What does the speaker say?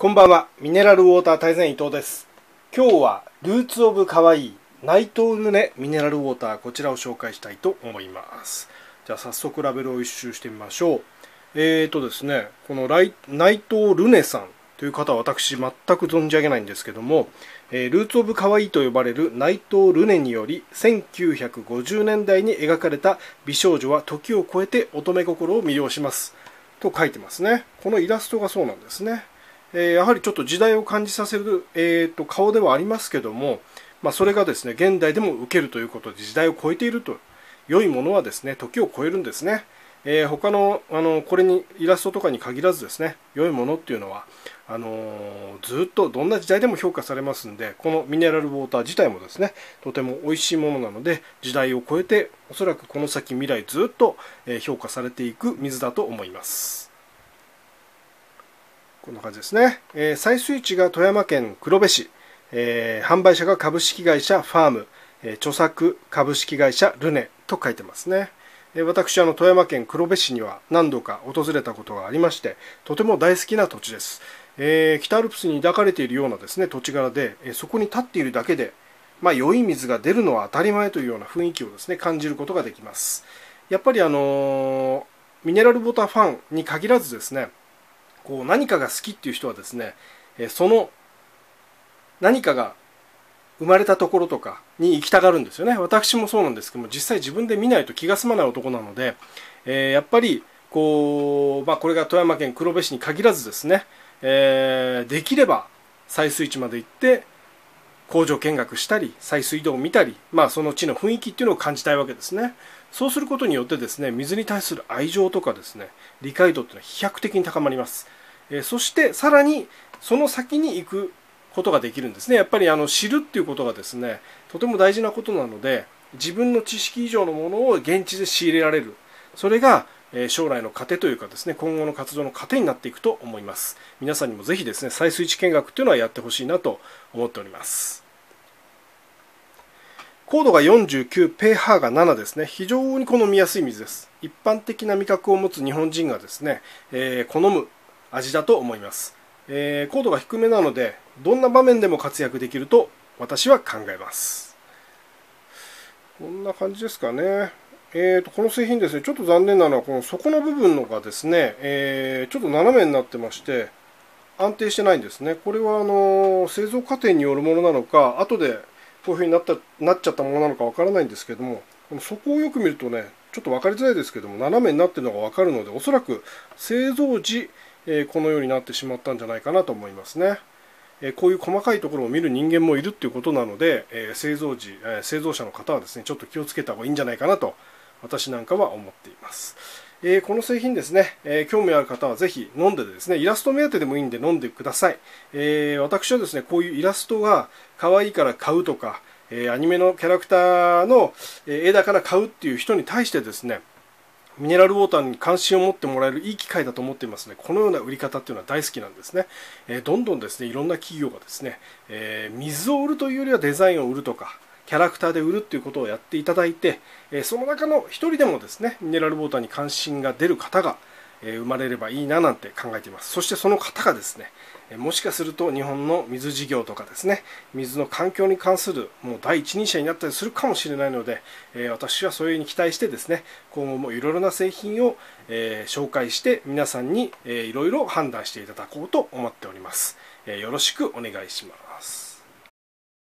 こんばんは。ミネラルウォーター大全伊藤です。今日はルーツオブかわいい内藤ルネミネラルウォーターこちらを紹介したいと思います。じゃあ早速ラベルを一周してみましょう。えーとですねこの内藤ルネさんという方は私全く存じ上げないんですけども、えー、ルーツ・オブ・カワイイと呼ばれる内藤ルネにより1950年代に描かれた美少女は時を超えて乙女心を魅了します。と書いてますね。このイラストがそうなんですね。えー、やはりちょっと時代を感じさせる、えーと、顔ではありますけども、まあ、それがですね現代でも受けるということで時代を超えていると良いものはですね時を超えるんですね、えー、他のあのこれにイラストとかに限らずですね良いものっていうのはあのー、ずっとどんな時代でも評価されますんでこのミネラルウォーター自体もですねとても美味しいものなので時代を超えておそらくこの先未来ずっと評価されていく水だと思います。こんな感じですね。えー、採水地が富山県黒部市、えー、販売者が株式会社ファーム、えー、著作株式会社ルネと書いてますね。えー、私あの富山県黒部市には何度か訪れたことがありましてとても大好きな土地です、えー、北アルプスに抱かれているようなですね土地柄で、えー、そこに立っているだけでまあ、良い水が出るのは当たり前というような雰囲気をですね感じることができますやっぱりあのミネラルウォーターファンに限らずですねこう何かが好きっていう人はですねその何かが生まれたところとかに行きたがるんですよね。私もそうなんですけども実際自分で見ないと気が済まない男なので、えー、やっぱりこう、まあ、これが富山県黒部市に限らずですね、えー、できれば採水地まで行って工場見学したり採水道を見たり、まあ、その地の雰囲気っていうのを感じたいわけですね。そうすることによってですね水に対する愛情とかですね理解度っていうのは飛躍的に高まります、えそしてさらにその先に行くことができるんですね。やっぱりあの知るっていうことがですねとても大事なことなので自分の知識以上のものを現地で仕入れられる。それが将来の糧というかですね今後の活動の糧になっていくと思います。皆さんにもぜひですね採水地見学っていうのはやってほしいなと思っております。高度が49、pH が7ですね。非常に好みやすい水です。一般的な味覚を持つ日本人がですね、えー、好む味だと思います、えー、高度が低めなので、どんな場面でも活躍できると私は考えます。こんな感じですかね。えーと、この製品ですね、ちょっと残念なのは、この底の部分のがですね、えー、ちょっと斜めになってまして、安定してないんですね。これはあの製造過程によるものなのか、後でこういうふうになったなっちゃったものなのかわからないんですけどもこの底をよく見るとねちょっと分かりづらいですけども斜めになってるのが分かるのでおそらく製造時、えー、このようになってしまったんじゃないかなと思いますね。えこういう細かいところを見る人間もいるっていうことなので、え製造時、え製造者の方はですねちょっと気をつけた方がいいんじゃないかなと私なんかは思っています。えー、この製品ですね、えー、興味ある方はぜひ飲んでですね、イラスト目当てでもいいんで飲んでください。えー、私はですね、こういうイラストが可愛いから買うとか、えアニメのキャラクターの絵だから買うっていう人に対してですね、ミネラルウォーターに関心を持ってもらえるいい機会だと思っていますね。このような売り方っていうのは大好きなんですね。えどんどんですね、いろんな企業がですね、え水を売るというよりはデザインを売るとか、キャラクターで売るっていうことをやっていただいて、えその中の一人でもですね、ミネラルウォーターに関心が出る方が、え生まれればいいななんて考えています。そしてその方がですね、もしかすると日本の水事業とかですね、水の環境に関するもう第一人者になったりするかもしれないので、え私はそういうに期待してですね、今後もいろいろな製品を、え紹介して皆さんに、いろいろ判断していただこうと思っております。えよろしくお願いします。